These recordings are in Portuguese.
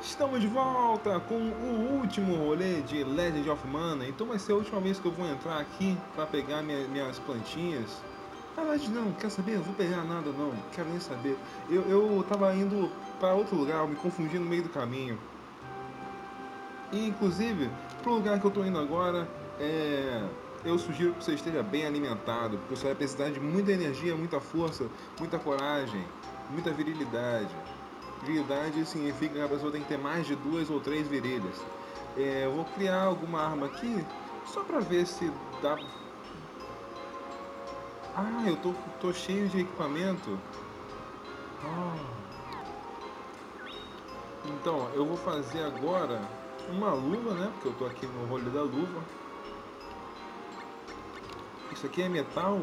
Estamos de volta com o último rolê de Legend of Mana. Então vai ser a última vez que eu vou entrar aqui para pegar minha, minhas plantinhas. Na verdade não, quer saber? Eu vou pegar nada não, quero nem saber. Eu, eu tava indo para outro lugar, me confundi no meio do caminho. E inclusive, pro lugar que eu tô indo agora, é eu sugiro que você esteja bem alimentado, porque você vai precisar de muita energia, muita força, muita coragem, muita virilidade. Virilidade significa que a pessoa tem que ter mais de duas ou três virilhas. É, eu vou criar alguma arma aqui só pra ver se dá. Ah, eu tô, tô cheio de equipamento. Oh. Então, eu vou fazer agora uma luva, né? Porque eu tô aqui no rolê da luva. Isso aqui é metal?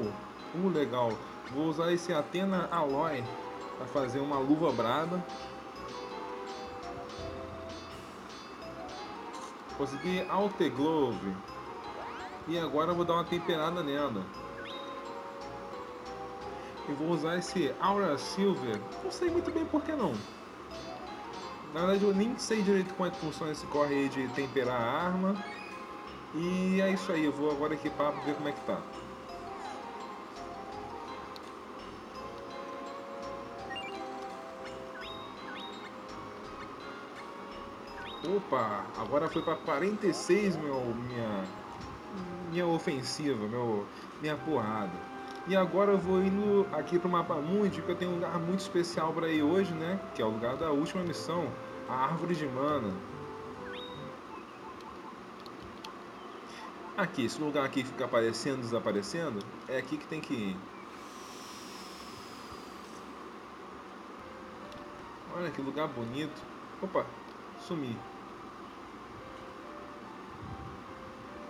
Uh, legal. Vou usar esse Athena Alloy para fazer uma luva brada. Consegui Alter Glove. E agora vou dar uma temperada nela. E vou usar esse Aura Silver. Não sei muito bem por que não. Na verdade eu nem sei direito como é que funciona esse corre aí de temperar a arma. E é isso aí, eu vou agora equipar para ver como é que tá. Opa, agora foi para 46 meu, minha, minha ofensiva, meu, minha porrada. E agora eu vou indo aqui pro Mapa Mundi, que eu tenho um lugar muito especial para ir hoje, né? Que é o lugar da última missão, a Árvore de Mana. Aqui, esse lugar aqui fica aparecendo, desaparecendo, é aqui que tem que ir. Olha que lugar bonito. Opa, sumi.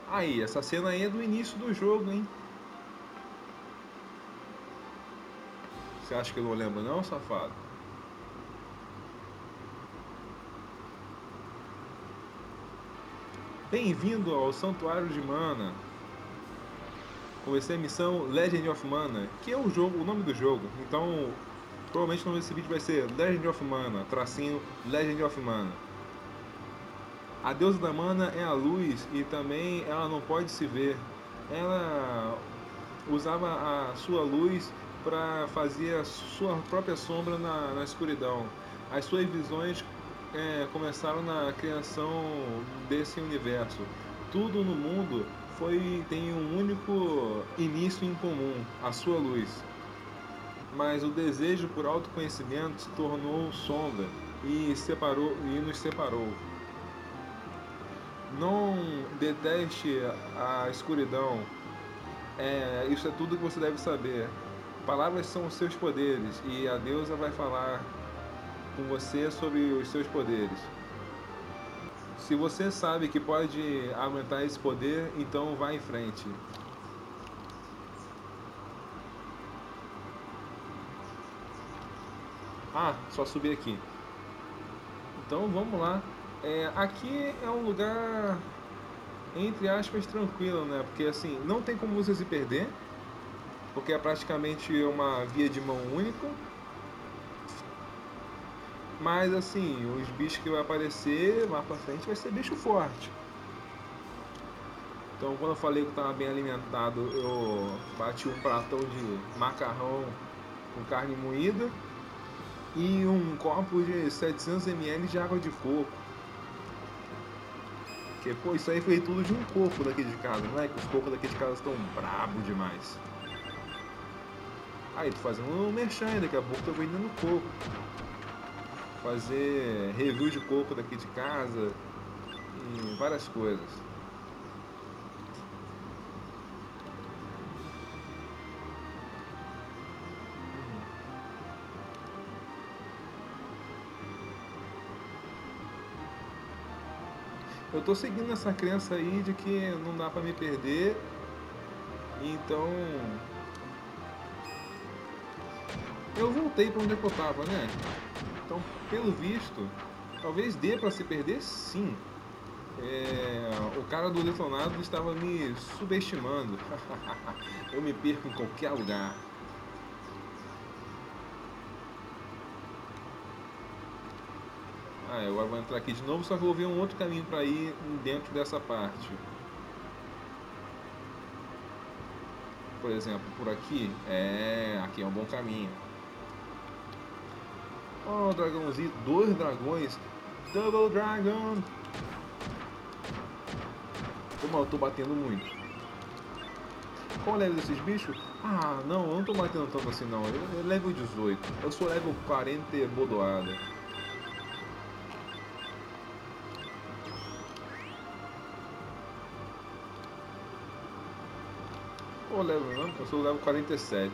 Aí, essa cena aí é do início do jogo, hein? Você acha que eu não lembro não, safado? Bem-vindo ao Santuário de Mana. Comecei a missão Legend of Mana, que é o jogo, o nome do jogo. Então, provavelmente o nome desse vídeo vai ser Legend of Mana, tracinho Legend of Mana. A deusa da mana é a luz e também ela não pode se ver. Ela usava a sua luz para fazer a sua própria sombra na, na escuridão. As suas visões é, começaram na criação desse universo. Tudo no mundo foi tem um único início em comum, a sua luz. Mas o desejo por autoconhecimento se tornou sombra e separou e nos separou. Não deteste a escuridão. É, isso é tudo que você deve saber. Palavras são os seus poderes e a deusa vai falar com você sobre os seus poderes. Se você sabe que pode aumentar esse poder, então vá em frente. Ah, só subir aqui. Então vamos lá. É, aqui é um lugar, entre aspas, tranquilo, né? Porque assim, não tem como você se perder, porque é praticamente uma via de mão única. Mas assim, os bichos que vai aparecer mais pra frente vai ser bicho forte. Então quando eu falei que eu estava bem alimentado, eu bati um pratão de macarrão com carne moída e um copo de 700 ml de água de coco. Porque, pô, isso aí foi tudo de um coco daqui de casa, não é que os cocos daqui de casa estão brabo demais. Aí, tô fazendo um merchan, daqui a pouco tô vendendo coco. Fazer review de coco daqui de casa e várias coisas. Eu tô seguindo essa crença aí de que não dá para me perder. Então eu voltei para onde eu tava, né? Então, pelo visto, talvez dê para se perder sim. É, o cara do detonado estava me subestimando. Eu me perco em qualquer lugar. Ah, eu vou entrar aqui de novo, só que eu vou ver um outro caminho para ir dentro dessa parte. Por exemplo, por aqui, é, aqui é um bom caminho. Oh, dragãozinho, dois dragões. Double Dragon. Como eu tô batendo muito. Qual o level desses bichos? Ah, não, eu não tô batendo tanto assim não. Eu, é level 18. Eu sou level 40 bodoada. Qual level não? Eu sou level 47.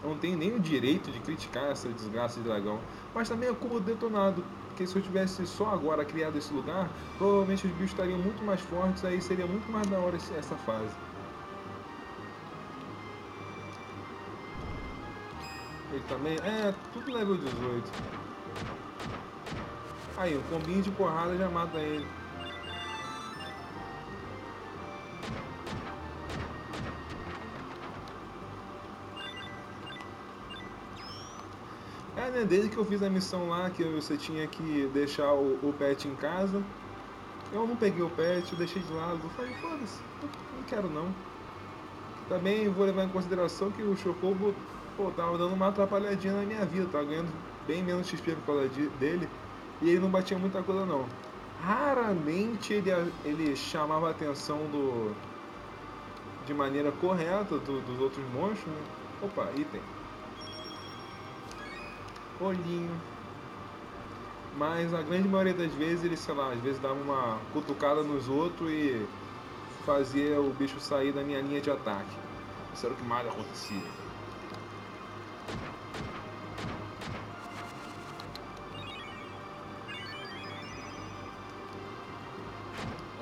Eu não tenho nem o direito de criticar essa desgraça de dragão. Mas também é do detonado. Porque se eu tivesse só agora criado esse lugar, provavelmente os bichos estariam muito mais fortes, aí seria muito mais da hora essa fase. Ele também. É, tudo level 18. Aí, um combinho de porrada já mata ele. É, né? Desde que eu fiz a missão lá, que você tinha que deixar o, o pet em casa, eu não peguei o pet, deixei de lado. Falei, foda-se, não quero não. Também vou levar em consideração que o Chocobo, pô, tava dando uma atrapalhadinha na minha vida, tava ganhando bem menos XP por causa de, dele, e ele não batia muita coisa não. Raramente ele, ele chamava a atenção do de maneira correta do, dos outros monstros, né? Opa, item olhinho. Mas a grande maioria das vezes ele, sei lá, às vezes dava uma cutucada nos outros e fazia o bicho sair da minha linha de ataque. Isso era o que mais acontecia.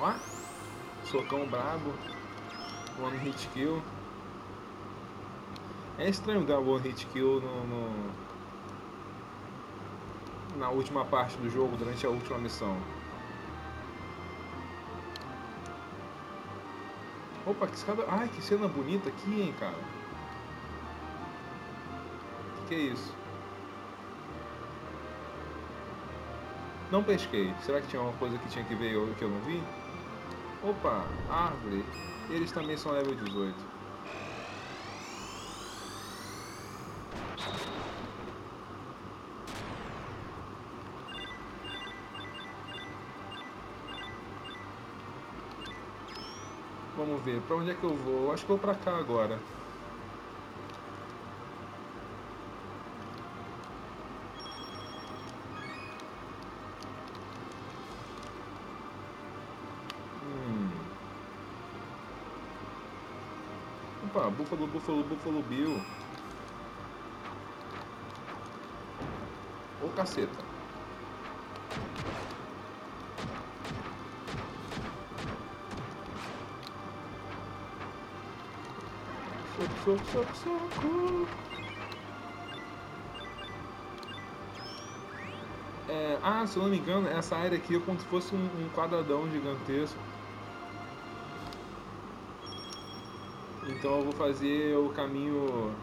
Ó, socão brabo, one hit kill. É estranho dar one hit kill no, no na última parte do jogo, durante a última missão. Opa, que escada... Ai, que cena bonita aqui, hein, cara. Que que é isso? Não pesquei. Será que tinha alguma coisa que tinha que ver que eu não vi? Opa, árvore. Eles também são level 18. Vamos ver, pra onde é que eu vou? Acho que vou pra cá agora. Hum. Opa, Búfalo, Búfalo, Búfalo Bill. Ô caceta. Soco, soco, soco. É, ah, se eu não me engano, essa área aqui é como se fosse um, um quadradão gigantesco. Então eu vou fazer o caminho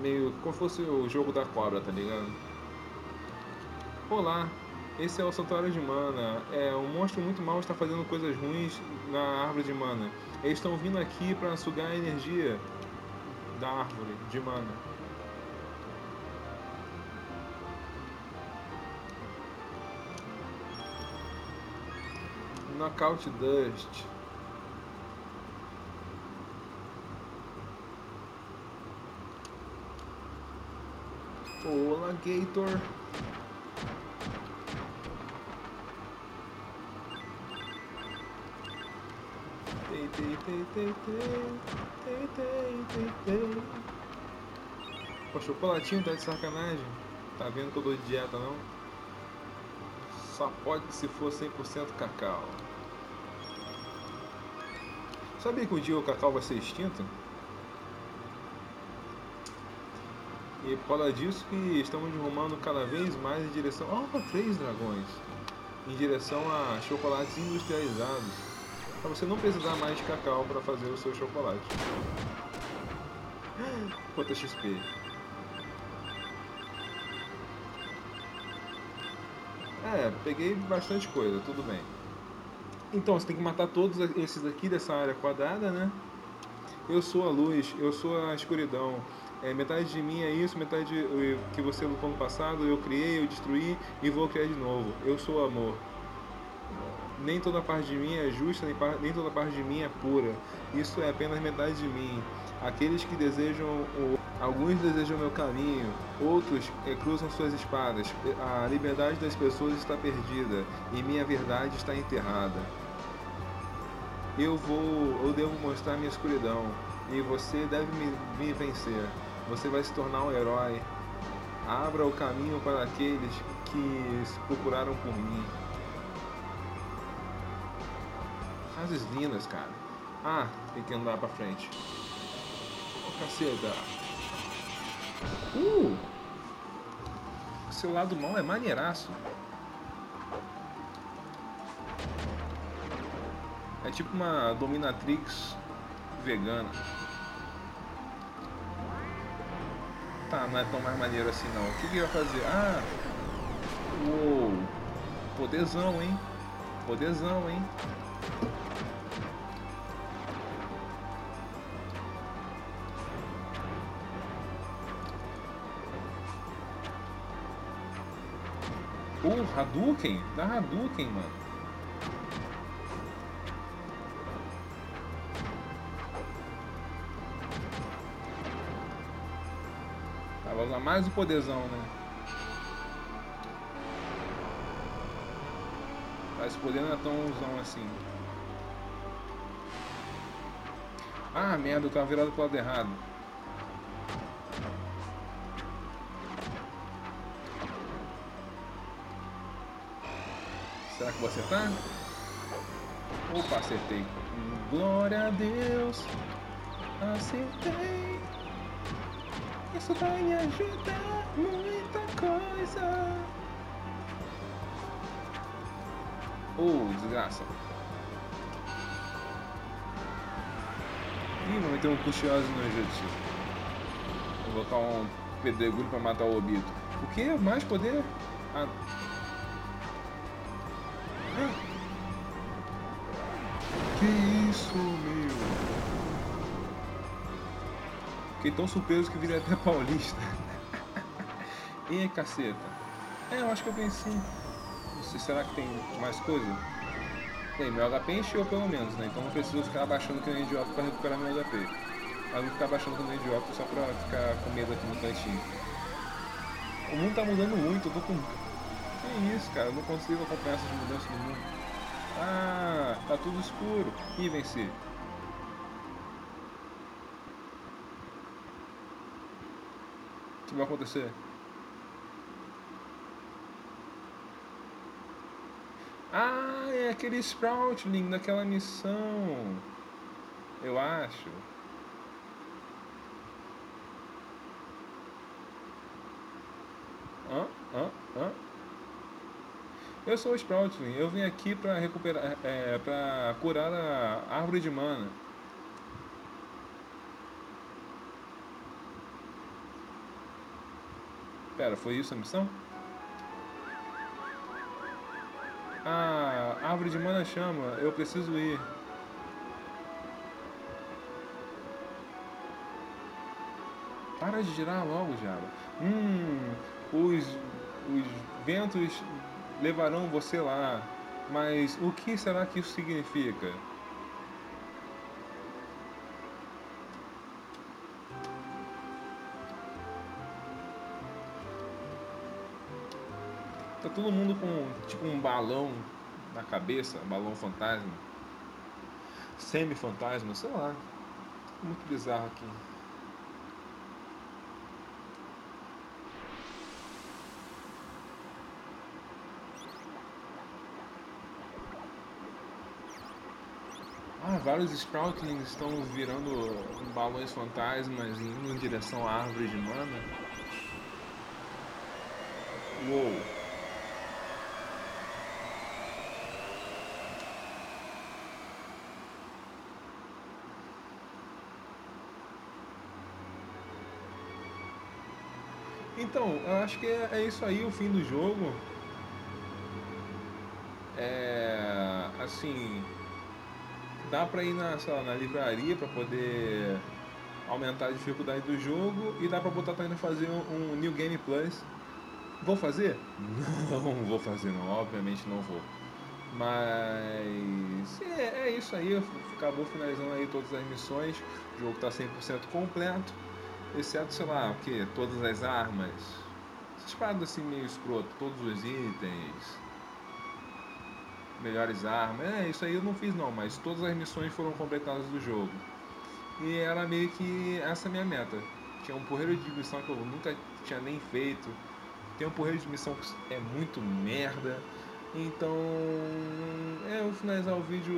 meio como se fosse o jogo da cobra, tá ligado? Olá, esse é o Santuário de Mana. É, um monstro muito mal está fazendo coisas ruins na árvore de mana. Eles estão vindo aqui para sugar a energia da árvore de mana. Knockout Dust. Olá, Gator. O chocolatinho tá de sacanagem. Tá vendo que eu dou de dieta não? Só pode se for 100% cacau. Sabia que um dia o cacau vai ser extinto? E por causa disso que estamos rumando cada vez mais em direção. Oh, três dragões! Em direção a chocolates industrializados. Para você não precisar mais de cacau para fazer o seu chocolate. Quanto XP. É, peguei bastante coisa, tudo bem. Então, você tem que matar todos esses aqui dessa área quadrada, né? Eu sou a luz, eu sou a escuridão. É, metade de mim é isso, metade que você lutou no passado, eu criei, eu destruí e vou criar de novo. Eu sou o amor. Nem toda parte de mim é justa, nem, nem toda parte de mim é pura. Isso é apenas metade de mim. Aqueles que desejam, o, alguns desejam meu caminho, outros é, cruzam suas espadas. A liberdade das pessoas está perdida e minha verdade está enterrada. Eu vou, eu devo mostrar minha escuridão e você deve me, me vencer. Você vai se tornar um herói. Abra o caminho para aqueles que procuraram por mim. Fases lindas, cara. Ah, tem que andar pra frente. Oh, caceta. Uh! Seu lado mal é maneiraço. É tipo uma dominatrix vegana. Tá, não é tão mais maneiro assim não. O que, que vai fazer? Ah! Uou! Poderzão, hein? Poderzão, hein? Uh, Hadouken? Dá Hadouken, mano. Vai usar mais o poderzão, né? Mas esse poder não é tão usão assim. Ah, merda, eu tava virado pro lado errado. Será que vou acertar? Opa, acertei. Glória a Deus. Acertei. Isso vai me ajudar muita coisa. Oh, desgraça. Ih, vou meter um Cuxiose no Jutsu. Vou colocar um pedregulho pra matar o Obito. O que? Mais poder? Ah. Que isso, meu? Fiquei tão surpreso que virei até paulista. e caceta. É, eu acho que eu pensei. Não sei, será que tem mais coisa? Bem, meu HP encheu pelo menos, né? Então não preciso ficar abaixando que nem idiota pra recuperar meu HP. Mas vou ficar abaixando que nem idiota só pra ficar com medo aqui no cantinho. O mundo tá mudando muito, eu tô com. Que isso, cara? Eu não consigo acompanhar essas mudanças no mundo. Ah, tá tudo escuro. Ih, venci. O que vai acontecer? Ah, é aquele Sproutling daquela missão. Eu acho. Hã? Hã? Hã? Eu sou o Sproutling. Eu vim aqui pra recuperar. É, pra curar a árvore de mana. Pera, foi isso a missão? Ah, árvore de mana chama, eu preciso ir. Para de girar logo, Java. Hum, os, os ventos levarão você lá. Mas o que será que isso significa? Tá todo mundo com tipo um balão na cabeça, balão fantasma. Semi-fantasma, sei lá. Muito bizarro aqui. Ah, vários Sproutlings estão virando balões fantasmas indo em direção à árvore de mana. Uou! Então, eu acho que é, é isso aí o fim do jogo. É. Assim. Dá pra ir na, lá, na livraria pra poder aumentar a dificuldade do jogo e dá pra botar ainda fazer um, um New Game Plus. Vou fazer? Não vou fazer não, obviamente não vou. Mas é, é isso aí, acabou finalizando aí todas as missões, o jogo está 100% completo, exceto, sei lá, o que? Todas as armas, essas paradas assim meio escroto, todos os itens, melhores armas, é, isso aí eu não fiz não, mas todas as missões foram completadas do jogo. E era meio que essa minha meta. Tinha um porreiro de missão que eu nunca tinha nem feito. Tem um porreiro de missão que é muito merda. Então, é, eu vou finalizar o vídeo.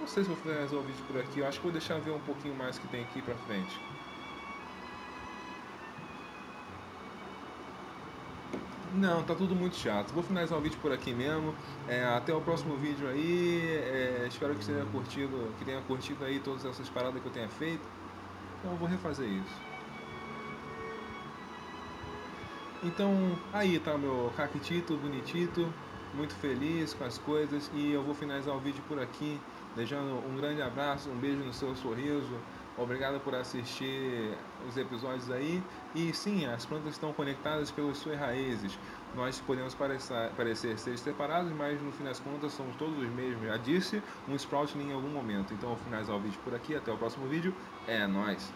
Não sei se vou finalizar o vídeo por aqui. Eu acho que vou deixar ver um pouquinho mais que tem aqui pra frente. Não, tá tudo muito chato. Vou finalizar o vídeo por aqui mesmo. É, até o próximo vídeo aí. É, espero que tenha curtido, que tenha curtido aí todas essas paradas que eu tenha feito. Então eu vou refazer isso. Então aí tá meu caquitito, bonitito, muito feliz com as coisas e eu vou finalizar o vídeo por aqui, deixando um grande abraço, um beijo no seu sorriso. Obrigado por assistir os episódios aí. E sim, as plantas estão conectadas pelas suas raízes. Nós podemos parecer, parecer seres separados, mas no fim das contas somos todos os mesmos. Já disse um Sprout em algum momento. Então eu finalizar o vídeo por aqui. Até o próximo vídeo. É nóis!